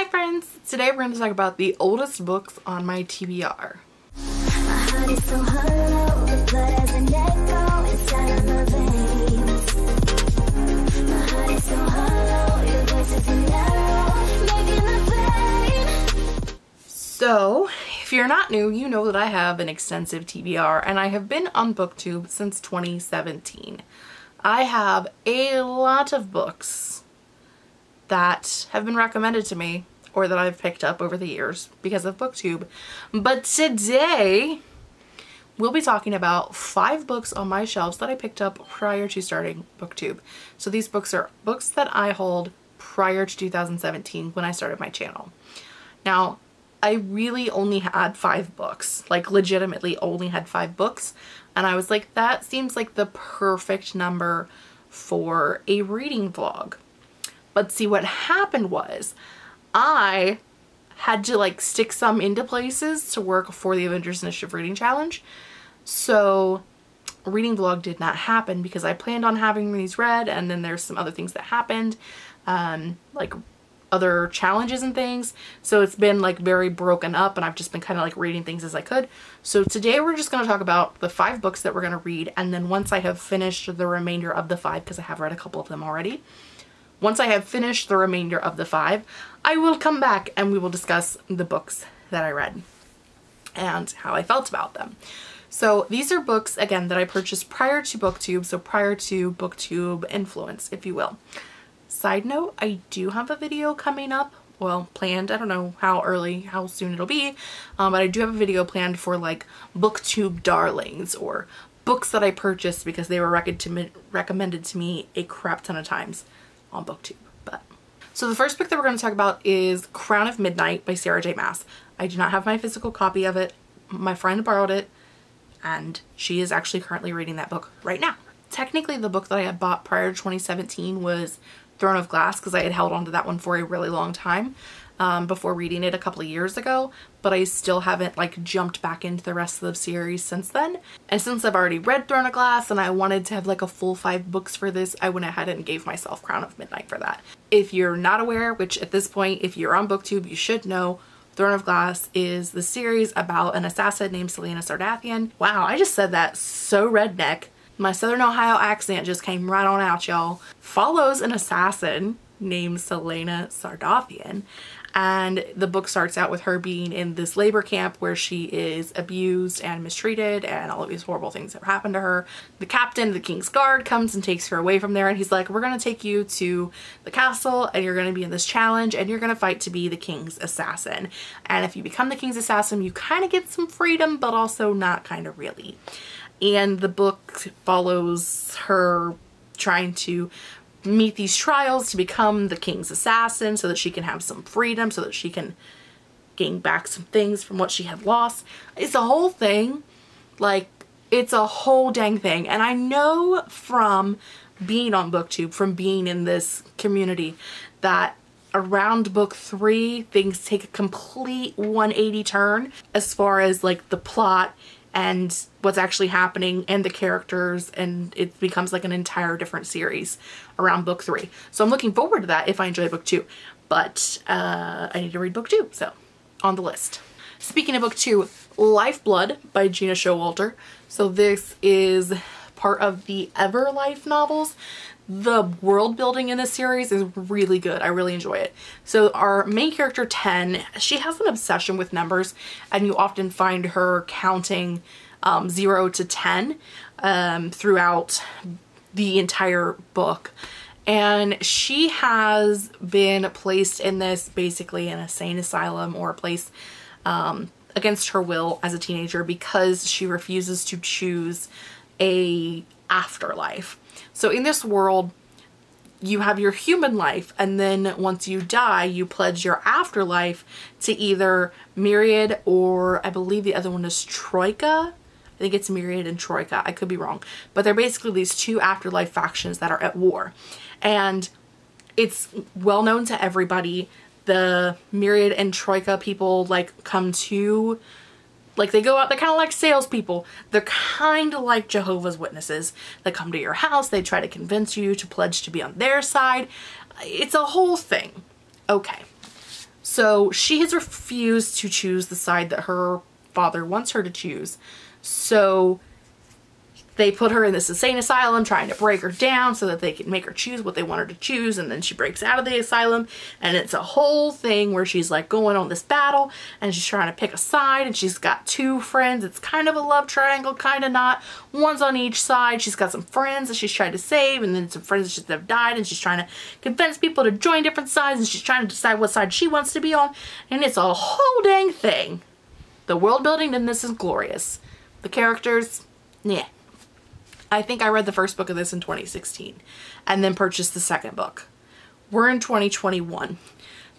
Hi friends! Today we're going to talk about the oldest books on my TBR. So, if you're not new, you know that I have an extensive TBR and I have been on booktube since 2017. I have a lot of books that have been recommended to me or that I've picked up over the years because of booktube. But today we'll be talking about five books on my shelves that I picked up prior to starting booktube. So these books are books that I hold prior to 2017 when I started my channel. Now, I really only had five books, like legitimately only had five books. And I was like, that seems like the perfect number for a reading vlog. But see what happened was I had to like stick some into places to work for the Avengers Initiative Reading Challenge. So reading vlog did not happen because I planned on having these read and then there's some other things that happened um, like other challenges and things. So it's been like very broken up and I've just been kind of like reading things as I could. So today we're just going to talk about the five books that we're going to read and then once I have finished the remainder of the five because I have read a couple of them already. Once I have finished the remainder of the five, I will come back and we will discuss the books that I read and how I felt about them. So these are books, again, that I purchased prior to BookTube, so prior to BookTube influence, if you will. Side note, I do have a video coming up well planned i don't know how early how soon it'll be um, but i do have a video planned for like booktube darlings or books that i purchased because they were recommended to me a crap ton of times on booktube but. So the first book that we're going to talk about is crown of midnight by sarah j. Maas i do not have my physical copy of it. My friend borrowed it and she is actually currently reading that book right now. Technically the book that i had bought prior to 2017 was Throne of Glass because I had held on to that one for a really long time um, before reading it a couple of years ago, but I still haven't like jumped back into the rest of the series since then. And since I've already read Throne of Glass and I wanted to have like a full five books for this, I went ahead and gave myself Crown of Midnight for that. If you're not aware, which at this point, if you're on booktube, you should know, Throne of Glass is the series about an assassin named Celaena Sardathian. Wow, I just said that so redneck. My Southern Ohio accent just came right on out, y'all. Follows an assassin named Celaena Sardothien and the book starts out with her being in this labor camp where she is abused and mistreated and all of these horrible things that happen to her. The captain the king's guard comes and takes her away from there. And he's like we're gonna take you to the castle and you're gonna be in this challenge and you're gonna fight to be the king's assassin. And if you become the king's assassin you kind of get some freedom but also not kind of really. And the book follows her trying to meet these trials to become the king's assassin so that she can have some freedom so that she can gain back some things from what she had lost. It's a whole thing. Like, it's a whole dang thing. And I know from being on booktube, from being in this community, that around book three, things take a complete 180 turn as far as like the plot and what's actually happening and the characters and it becomes like an entire different series around book three. So I'm looking forward to that if I enjoy book two. But uh, I need to read book two, so on the list. Speaking of book two, Lifeblood by Gena Showalter. So this is part of the Everlife novels. The world building in this series is really good. I really enjoy it. So our main character Ten, she has an obsession with numbers and you often find her counting um, 0 to 10 um, throughout the entire book. And she has been placed in this basically an insane asylum or a place um, against her will as a teenager because she refuses to choose a afterlife. So in this world, you have your human life and then once you die you pledge your afterlife to either Myriad or I believe the other one is Troika. I think it's Myriad and Troika. I could be wrong. But they're basically these two afterlife factions that are at war. And it's well known to everybody. The Myriad and Troika people like come to like they go out, they're kind of like salespeople. They're kind of like Jehovah's Witnesses. They come to your house, they try to convince you to pledge to be on their side. It's a whole thing. Okay. So she has refused to choose the side that her father wants her to choose. So they put her in this insane asylum trying to break her down so that they can make her choose what they want her to choose and then she breaks out of the asylum. And it's a whole thing where she's like going on this battle and she's trying to pick a side and she's got two friends. It's kind of a love triangle kind of not. One's on each side. She's got some friends that she's trying to save and then some friends that have died and she's trying to convince people to join different sides and she's trying to decide what side she wants to be on. And it's a whole dang thing. The world building in this is glorious. The characters yeah I think I read the first book of this in 2016 and then purchased the second book. We're in 2021.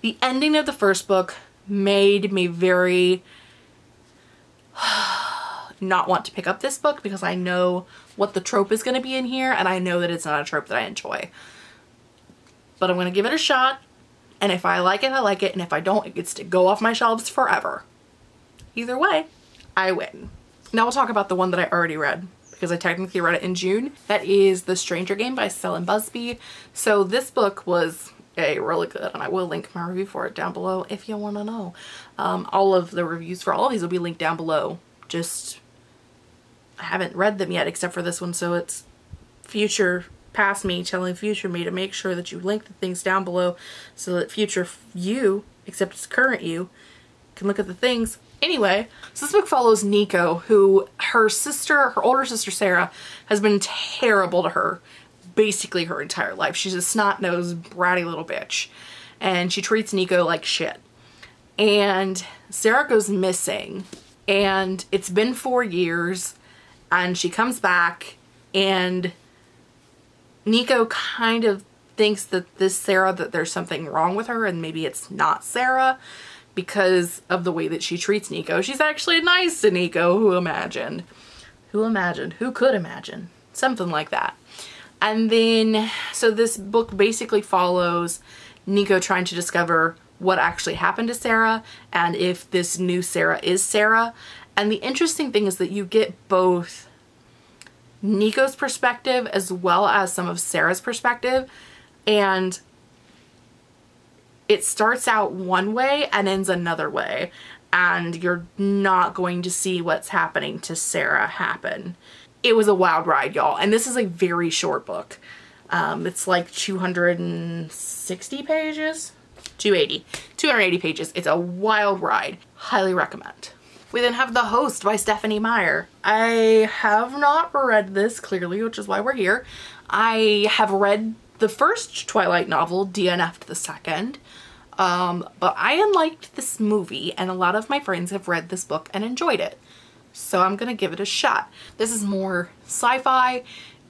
The ending of the first book made me very not want to pick up this book because I know what the trope is going to be in here and I know that it's not a trope that I enjoy. But I'm going to give it a shot and if I like it, I like it and if I don't, it gets to go off my shelves forever. Either way, I win. Now we'll talk about the one that I already read because I technically read it in June. That is The Stranger Game by Cylin Busby. So this book was a really good and I will link my review for it down below if you want to know. Um, all of the reviews for all of these will be linked down below. Just I haven't read them yet except for this one so it's future past me telling future me to make sure that you link the things down below so that future you, except it's current you, can look at the things Anyway, so this book follows Nico, who her sister, her older sister Sarah, has been terrible to her basically her entire life. She's a snot-nosed, bratty little bitch. And she treats Nico like shit. And Sarah goes missing. And it's been four years. And she comes back. And Nico kind of thinks that this Sarah, that there's something wrong with her. And maybe it's not Sarah because of the way that she treats Nico. She's actually nice to Nico. Who imagined? Who imagined? Who could imagine? Something like that. And then, so this book basically follows Nico trying to discover what actually happened to Sarah and if this new Sarah is Sarah. And the interesting thing is that you get both Nico's perspective as well as some of Sarah's perspective. And it starts out one way and ends another way and you're not going to see what's happening to Sarah happen. It was a wild ride, y'all. And this is a very short book. Um, it's like 260 pages, 280, 280 pages. It's a wild ride. Highly recommend. We then have The Host by Stephenie Meyer. I have not read this clearly, which is why we're here. I have read the first Twilight novel, DNF'd the second. Um, but I liked this movie and a lot of my friends have read this book and enjoyed it. So I'm gonna give it a shot. This is more sci-fi.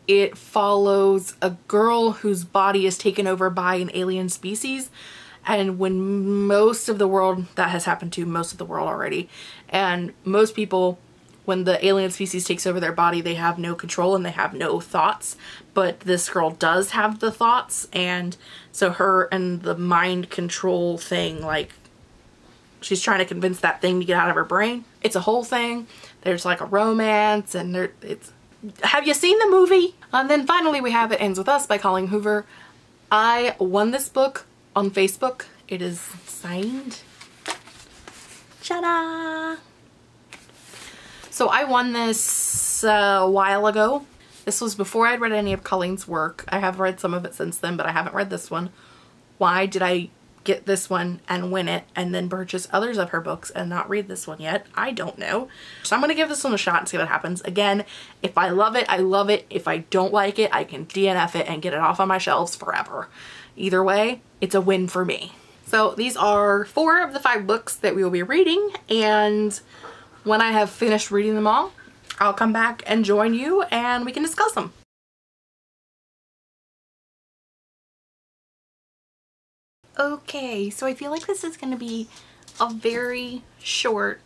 It follows a girl whose body is taken over by an alien species and when most of the world, that has happened to most of the world already, and most people when the alien species takes over their body, they have no control and they have no thoughts. But this girl does have the thoughts, and so her and the mind control thing, like, she's trying to convince that thing to get out of her brain. It's a whole thing. There's like a romance, and there, it's. Have you seen the movie? And then finally, we have It Ends With Us by Colleen Hoover. I won this book on Facebook. It is signed. Ta-da! So I won this uh, a while ago. This was before I'd read any of Colleen's work. I have read some of it since then, but I haven't read this one. Why did I get this one and win it and then purchase others of her books and not read this one yet? I don't know. So I'm going to give this one a shot and see what happens. Again, if I love it, I love it. If I don't like it, I can DNF it and get it off on my shelves forever. Either way, it's a win for me. So these are four of the five books that we will be reading and when I have finished reading them all, I'll come back and join you and we can discuss them. Okay, so I feel like this is going to be a very short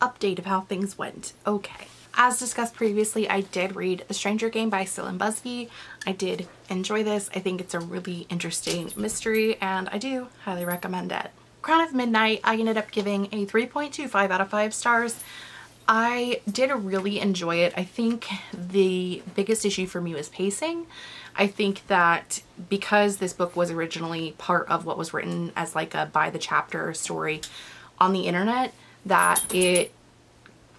update of how things went. Okay. As discussed previously, I did read The Stranger Game by Cylin Busby. I did enjoy this. I think it's a really interesting mystery and I do highly recommend it. Crown of Midnight, I ended up giving a 3.25 out of 5 stars. I did really enjoy it. I think the biggest issue for me was pacing. I think that because this book was originally part of what was written as like a by the chapter story on the internet, that it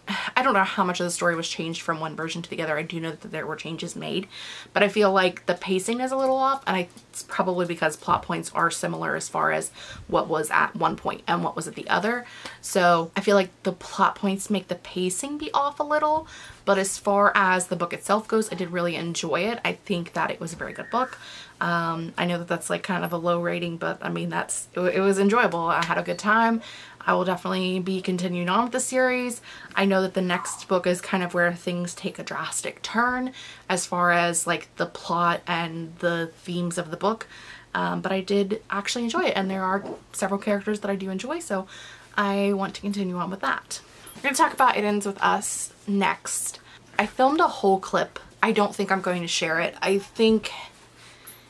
I don't know how much of the story was changed from one version to the other. I do know that there were changes made, but I feel like the pacing is a little off and I, it's probably because plot points are similar as far as what was at one point and what was at the other. So I feel like the plot points make the pacing be off a little, but as far as the book itself goes, I did really enjoy it. I think that it was a very good book. Um, I know that that's like kind of a low rating, but I mean, that's, it, it was enjoyable. I had a good time. I will definitely be continuing on with the series. I know that the next book is kind of where things take a drastic turn as far as like the plot and the themes of the book. Um, but I did actually enjoy it and there are several characters that I do enjoy so I want to continue on with that. We're going to talk about It Ends With Us next. I filmed a whole clip. I don't think I'm going to share it. I think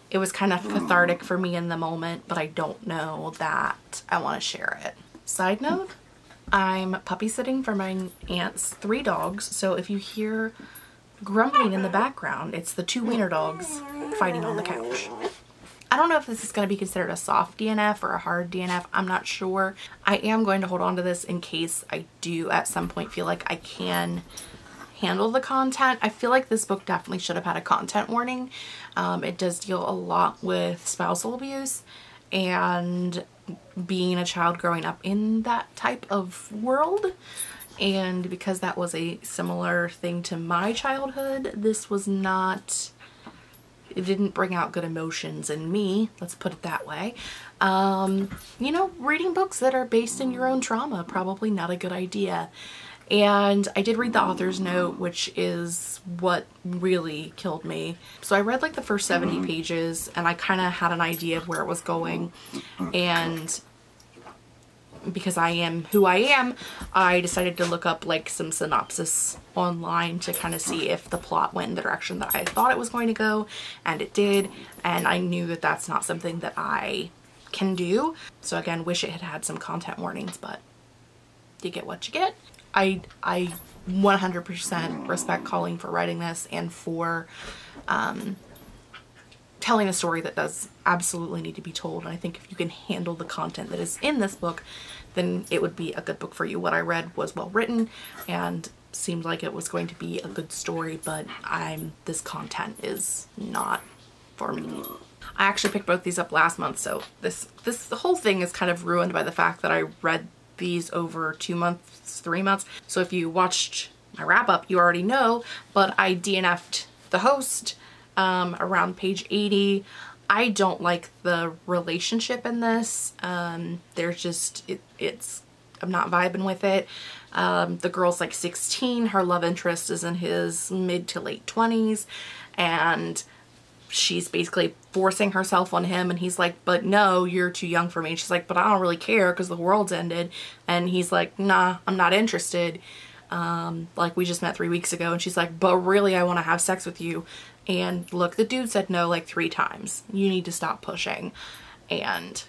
it was kind of cathartic for me in the moment, but I don't know that I want to share it. Side note, I'm puppy sitting for my aunt's three dogs, so if you hear grumbling in the background, it's the two wiener dogs fighting on the couch. I don't know if this is going to be considered a soft DNF or a hard DNF. I'm not sure. I am going to hold on to this in case I do at some point feel like I can handle the content. I feel like this book definitely should have had a content warning. Um, it does deal a lot with spousal abuse and being a child growing up in that type of world. And because that was a similar thing to my childhood this was not it didn't bring out good emotions in me let's put it that way. Um, you know reading books that are based in your own trauma probably not a good idea and I did read the author's note, which is what really killed me. So I read like the first 70 mm-hmm. pages and I kind of had an idea of where it was going. And because I am who I am, I decided to look up like some synopsis online to kind of see if the plot went in the direction that I thought it was going to go. And it did. And I knew that that's not something that I can do. So again, wish it had had some content warnings, but you get what you get. I, I 100% respect Colleen for writing this and for um, telling a story that does absolutely need to be told. And I think if you can handle the content that is in this book, then it would be a good book for you. What I read was well written and seemed like it was going to be a good story, but I'm this content is not for me. I actually picked both these up last month, so this this whole thing is kind of ruined by the fact that I read these over two months, three months. So if you watched my wrap up, you already know, but I DNF'd the host um, around page 80. I don't like the relationship in this. Um, there's just, it, it's, I'm not vibing with it. Um, the girl's like 16, her love interest is in his mid to late 20s, and she's basically forcing herself on him and he's like but no you're too young for me. And she's like but I don't really care because the world's ended. And he's like nah I'm not interested. Um, like we just met three weeks ago and she's like but really I want to have sex with you. And look the dude said no like three times. You need to stop pushing. And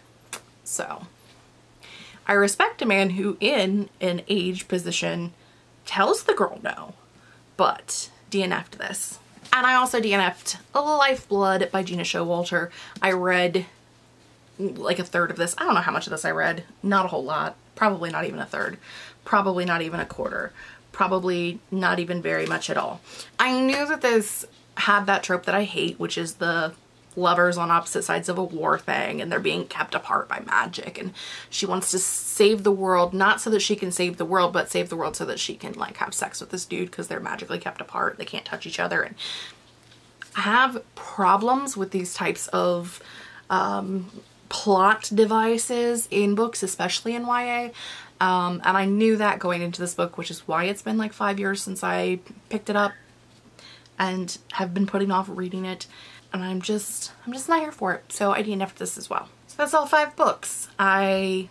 so I respect a man who in an age position tells the girl no but DNF'd this and I also DNF'd Lifeblood by Gena Showalter. I read like a third of this. I don't know how much of this I read. Not a whole lot. Probably not even a third. Probably not even a quarter. Probably not even very much at all. I knew that this had that trope that I hate, which is the lovers on opposite sides of a war thing and they're being kept apart by magic. And she wants to save the world not so that she can save the world but save the world so that she can like have sex with this dude because they're magically kept apart. They can't touch each other. And I have problems with these types of um, plot devices in books especially in YA um, and I knew that going into this book which is why it's been like five years since I picked it up and have been putting off reading it and I'm just, I'm just not here for it. So I DNF'd this as well. So that's all five books. I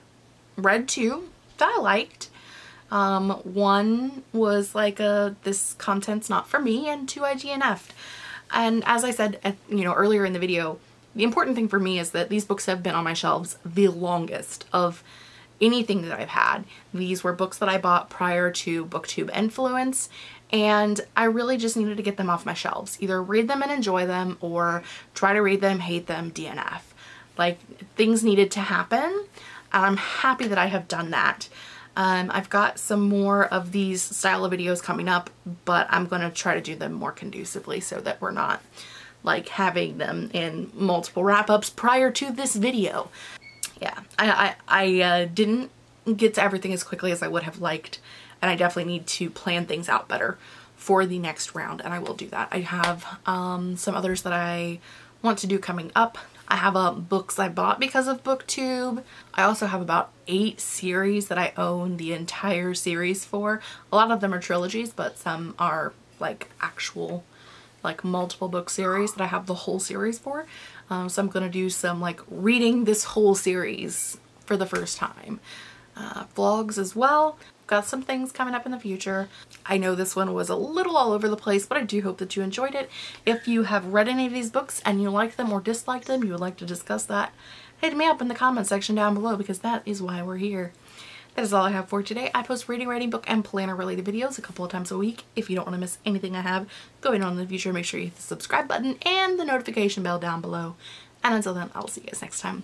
read two that I liked. Um, one was like a, this content's not for me, and two I DNF'd. And as I said, you know, earlier in the video, the important thing for me is that these books have been on my shelves the longest of anything that I've had. These were books that I bought prior to booktube influence and I really just needed to get them off my shelves. Either read them and enjoy them or try to read them, hate them, DNF. Like things needed to happen. I'm happy that I have done that. Um, I've got some more of these style of videos coming up, but I'm going to try to do them more conducively so that we're not like having them in multiple wrap-ups prior to this video. Yeah, I, I, I uh, didn't get to everything as quickly as I would have liked and I definitely need to plan things out better for the next round and I will do that. I have um, some others that I want to do coming up. I have uh, books I bought because of booktube. I also have about eight series that I own the entire series for. A lot of them are trilogies but some are like actual like multiple book series that I have the whole series for. Um, so I'm going to do some like reading this whole series for the first time. Uh, vlogs as well. Got some things coming up in the future. I know this one was a little all over the place, but I do hope that you enjoyed it. If you have read any of these books and you like them or dislike them, you would like to discuss that, hit me up in the comment section down below because that is why we're here. That is all I have for today. I post reading, writing, book, and planner related videos a couple of times a week. If you don't want to miss anything I have going on in the future, make sure you hit the subscribe button and the notification bell down below. And until then, I'll see you guys next time.